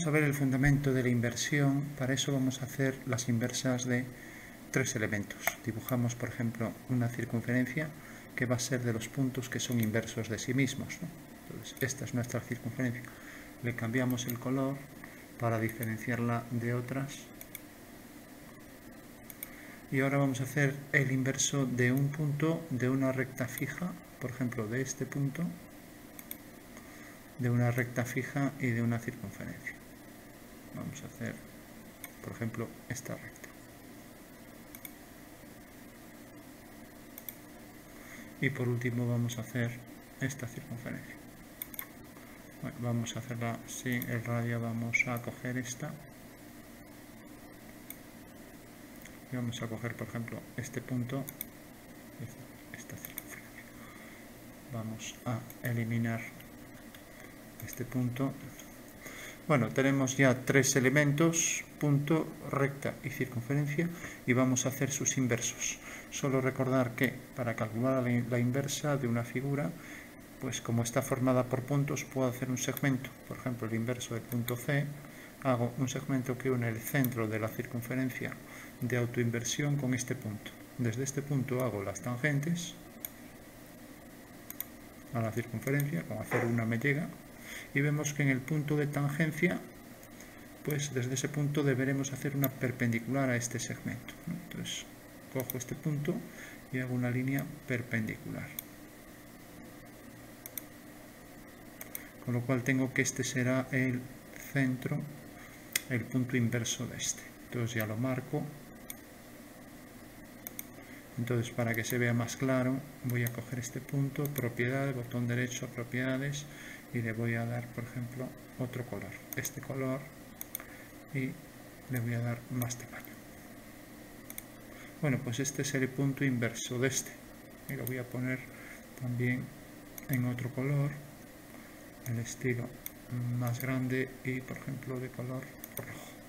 Vamos a ver el fundamento de la inversión. Para eso vamos a hacer las inversas de tres elementos. Dibujamos, por ejemplo, una circunferencia que va a ser de los puntos que son inversos de sí mismos. Entonces, esta es nuestra circunferencia. Le cambiamos el color para diferenciarla de otras. Y ahora vamos a hacer el inverso de un punto de una recta fija, por ejemplo, de este punto, de una recta fija y de una circunferencia. Vamos a hacer, por ejemplo, esta recta. y por último vamos a hacer esta circunferencia. Vamos a hacerla sin el radio vamos a coger esta. Y vamos a coger por ejemplo este punto esta circunferencia. Vamos a eliminar este punto bueno, tenemos ya tres elementos, punto, recta y circunferencia, y vamos a hacer sus inversos. Solo recordar que para calcular la inversa de una figura, pues como está formada por puntos, puedo hacer un segmento. Por ejemplo, el inverso del punto C, hago un segmento que une el centro de la circunferencia de autoinversión con este punto. Desde este punto hago las tangentes a la circunferencia, como hacer una me llega, y vemos que en el punto de tangencia pues desde ese punto deberemos hacer una perpendicular a este segmento entonces cojo este punto y hago una línea perpendicular. Con lo cual tengo que este será el centro el punto inverso de este. Entonces ya lo marco entonces para que se vea más claro voy a coger este punto, propiedades, botón derecho, propiedades y le voy a dar por ejemplo otro color, este color y le voy a dar más tamaño. Bueno pues este es el punto inverso de este y lo voy a poner también en otro color, el estilo más grande y por ejemplo de color rojo.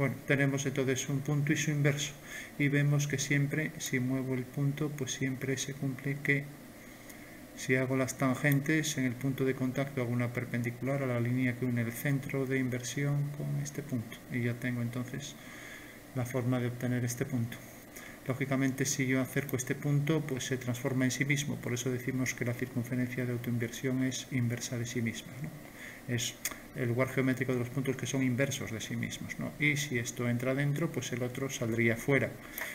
Bueno, tenemos entonces un punto y su inverso y vemos que siempre si muevo el punto pues siempre se cumple que si hago las tangentes en el punto de contacto hago una perpendicular a la línea que une el centro de inversión con este punto y ya tengo entonces la forma de obtener este punto. Lógicamente si yo acerco este punto pues se transforma en sí mismo, por eso decimos que la circunferencia de autoinversión es inversa de sí misma. Es el lugar geométrico de los puntos que son inversos de sí mismos. ¿no? Y si esto entra dentro, pues el otro saldría fuera.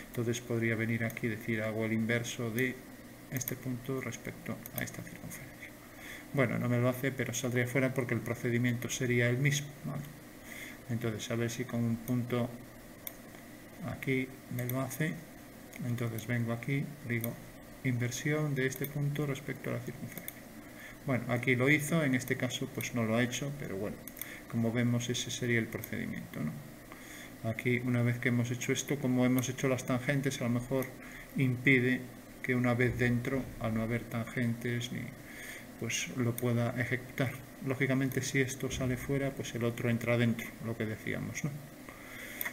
Entonces podría venir aquí y decir hago el inverso de este punto respecto a esta circunferencia. Bueno, no me lo hace, pero saldría fuera porque el procedimiento sería el mismo. Entonces, a ver si con un punto aquí me lo hace. Entonces vengo aquí, digo inversión de este punto respecto a la circunferencia. Bueno, aquí lo hizo, en este caso pues no lo ha hecho, pero bueno, como vemos ese sería el procedimiento. Aquí una vez que hemos hecho esto, como hemos hecho las tangentes, a lo mejor impide que una vez dentro, al no haber tangentes, ni, pues lo pueda ejecutar. Lógicamente si esto sale fuera, pues el otro entra dentro, lo que decíamos. ¿no?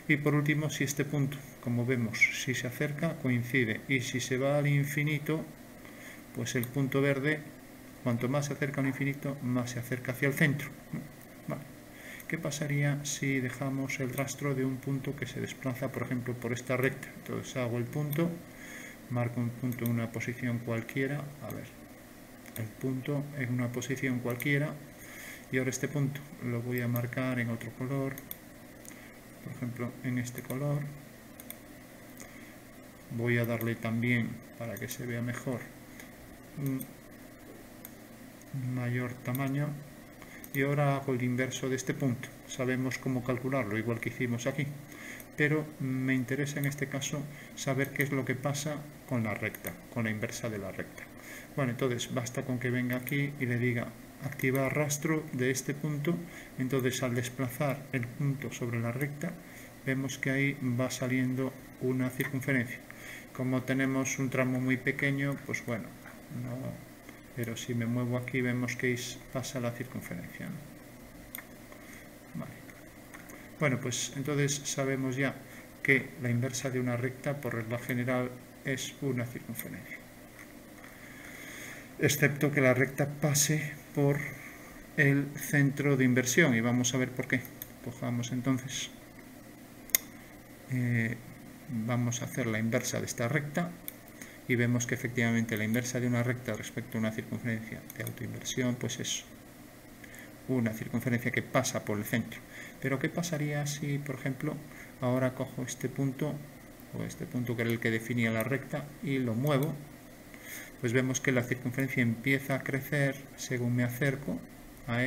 Y por último, si este punto, como vemos, si se acerca, coincide. Y si se va al infinito, pues el punto verde Cuanto más se acerca al infinito, más se acerca hacia el centro. ¿Qué pasaría si dejamos el rastro de un punto que se desplaza, por ejemplo, por esta recta? Entonces hago el punto, marco un punto en una posición cualquiera, a ver, el punto en una posición cualquiera, y ahora este punto lo voy a marcar en otro color, por ejemplo, en este color. Voy a darle también, para que se vea mejor, mayor tamaño. Y ahora hago el inverso de este punto. Sabemos cómo calcularlo igual que hicimos aquí. Pero me interesa en este caso saber qué es lo que pasa con la recta con la inversa de la recta. Bueno entonces basta con que venga aquí y le diga activar rastro de este punto. Entonces al desplazar el punto sobre la recta vemos que ahí va saliendo una circunferencia. Como tenemos un tramo muy pequeño pues bueno no pero si me muevo aquí vemos que pasa la circunferencia. Bueno, pues entonces sabemos ya que la inversa de una recta por regla general es una circunferencia. Excepto que la recta pase por el centro de inversión y vamos a ver por qué. Cojamos entonces, eh, vamos a hacer la inversa de esta recta y vemos que efectivamente la inversa de una recta respecto a una circunferencia de autoinversión pues es una circunferencia que pasa por el centro. Pero ¿qué pasaría si, por ejemplo, ahora cojo este punto o este punto que era el que definía la recta y lo muevo? Pues vemos que la circunferencia empieza a crecer según me acerco a,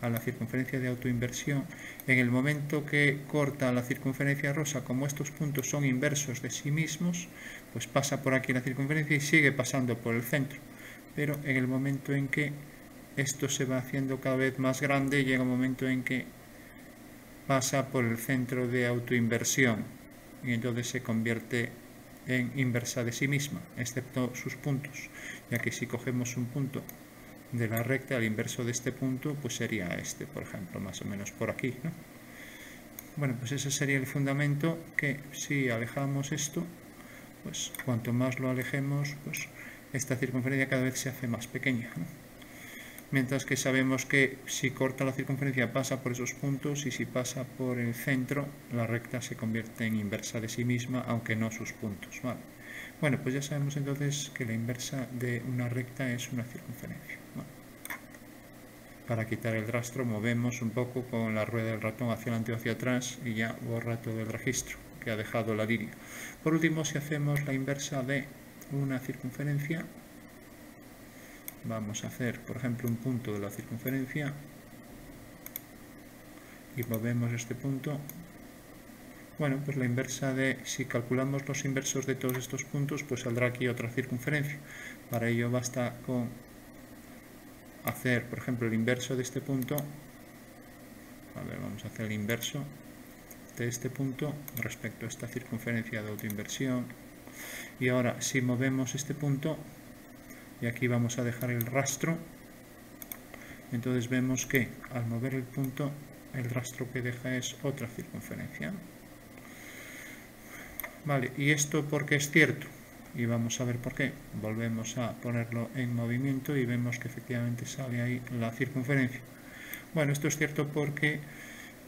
a la circunferencia de autoinversión. En el momento que corta la circunferencia rosa, como estos puntos son inversos de sí mismos, pues pasa por aquí la circunferencia y sigue pasando por el centro. Pero en el momento en que esto se va haciendo cada vez más grande, llega un momento en que pasa por el centro de autoinversión y entonces se convierte en inversa de sí misma, excepto sus puntos, ya que si cogemos un punto de la recta, al inverso de este punto, pues sería este, por ejemplo, más o menos por aquí. Bueno, pues ese sería el fundamento que si alejamos esto, pues cuanto más lo alejemos, pues esta circunferencia cada vez se hace más pequeña. Mientras que sabemos que si corta la circunferencia pasa por esos puntos y si pasa por el centro, la recta se convierte en inversa de sí misma, aunque no sus puntos. Bueno, pues ya sabemos entonces que la inversa de una recta es una circunferencia. Para quitar el rastro movemos un poco con la rueda del ratón hacia adelante o hacia atrás y ya borra todo el registro que ha dejado la línea. Por último, si hacemos la inversa de una circunferencia, vamos a hacer, por ejemplo, un punto de la circunferencia y movemos este punto. Bueno, pues la inversa de, si calculamos los inversos de todos estos puntos, pues saldrá aquí otra circunferencia. Para ello basta con hacer, por ejemplo, el inverso de este punto. A ver, vamos a hacer el inverso de este punto respecto a esta circunferencia de autoinversión. Y ahora, si movemos este punto, y aquí vamos a dejar el rastro, entonces vemos que al mover el punto, el rastro que deja es otra circunferencia. Vale, ¿y esto porque es cierto? y vamos a ver por qué. Volvemos a ponerlo en movimiento y vemos que efectivamente sale ahí la circunferencia. Bueno, esto es cierto porque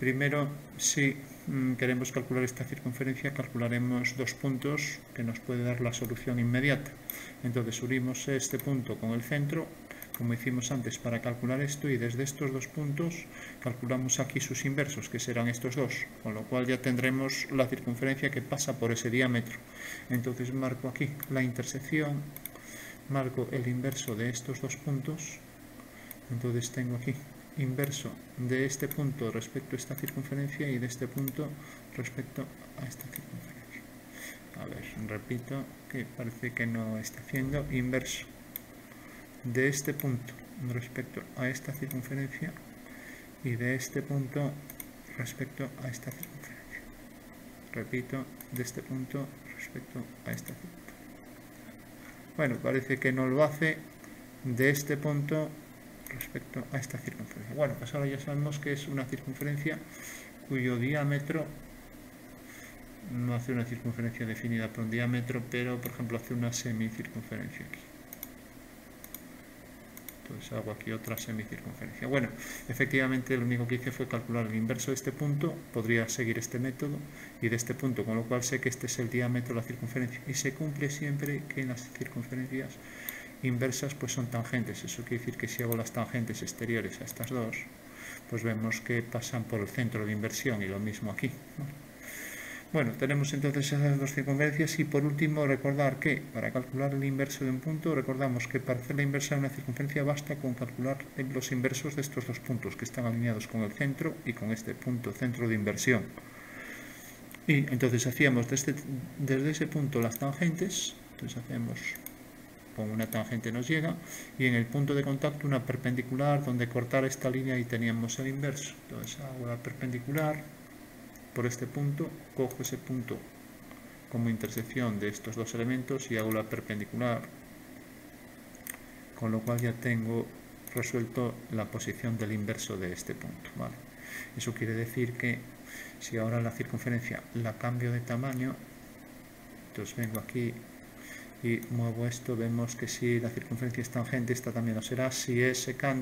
primero si mm, queremos calcular esta circunferencia calcularemos dos puntos que nos puede dar la solución inmediata. Entonces unimos este punto con el centro como hicimos antes para calcular esto y desde estos dos puntos calculamos aquí sus inversos que serán estos dos con lo cual ya tendremos la circunferencia que pasa por ese diámetro entonces marco aquí la intersección marco el inverso de estos dos puntos entonces tengo aquí inverso de este punto respecto a esta circunferencia y de este punto respecto a esta circunferencia a ver, repito que parece que no está haciendo inverso de este punto respecto a esta circunferencia y de este punto respecto a esta circunferencia. Repito, de este punto respecto a esta circunferencia. Bueno, parece que no lo hace de este punto respecto a esta circunferencia. Bueno, pues ahora ya sabemos que es una circunferencia cuyo diámetro no hace una circunferencia definida por un diámetro, pero por ejemplo hace una semicircunferencia aquí entonces hago aquí otra semicircunferencia. Bueno, efectivamente lo único que hice fue calcular el inverso de este punto, podría seguir este método y de este punto, con lo cual sé que este es el diámetro de la circunferencia y se cumple siempre que en las circunferencias inversas pues son tangentes, eso quiere decir que si hago las tangentes exteriores a estas dos, pues vemos que pasan por el centro de inversión y lo mismo aquí. Bueno, tenemos entonces esas dos circunferencias y por último recordar que para calcular el inverso de un punto recordamos que para hacer la inversa de una circunferencia basta con calcular los inversos de estos dos puntos que están alineados con el centro y con este punto centro de inversión. Y entonces hacíamos desde, desde ese punto las tangentes, entonces hacemos con una tangente nos llega y en el punto de contacto una perpendicular donde cortar esta línea y teníamos el inverso. Entonces hago la perpendicular por este punto, cojo ese punto como intersección de estos dos elementos y hago la perpendicular, con lo cual ya tengo resuelto la posición del inverso de este punto. ¿vale? Eso quiere decir que si ahora la circunferencia la cambio de tamaño, entonces vengo aquí y muevo esto, vemos que si la circunferencia es tangente, esta también lo será. Si es secante,